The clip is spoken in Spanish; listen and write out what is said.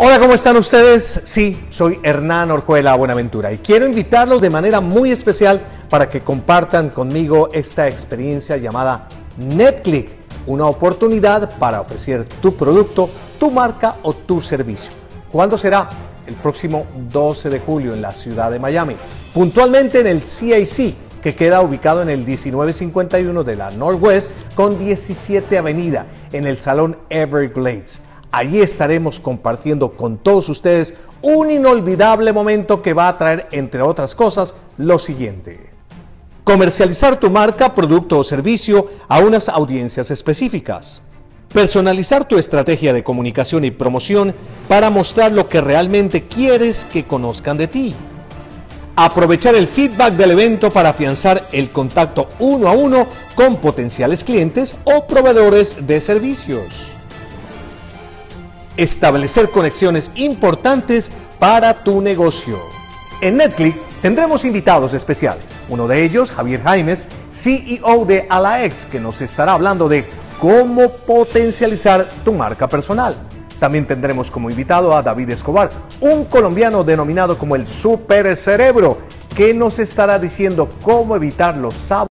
Hola, ¿cómo están ustedes? Sí, soy Hernán Orjuela Buenaventura y quiero invitarlos de manera muy especial para que compartan conmigo esta experiencia llamada NetClick, una oportunidad para ofrecer tu producto, tu marca o tu servicio. ¿Cuándo será? El próximo 12 de julio en la ciudad de Miami, puntualmente en el CIC, que queda ubicado en el 1951 de la Northwest con 17 Avenida, en el Salón Everglades. Allí estaremos compartiendo con todos ustedes un inolvidable momento que va a traer, entre otras cosas, lo siguiente. Comercializar tu marca, producto o servicio a unas audiencias específicas. Personalizar tu estrategia de comunicación y promoción para mostrar lo que realmente quieres que conozcan de ti. Aprovechar el feedback del evento para afianzar el contacto uno a uno con potenciales clientes o proveedores de servicios establecer conexiones importantes para tu negocio. En NetClick tendremos invitados especiales. Uno de ellos, Javier Jaimes, CEO de Alaex, que nos estará hablando de cómo potencializar tu marca personal. También tendremos como invitado a David Escobar, un colombiano denominado como el Super Cerebro, que nos estará diciendo cómo evitar los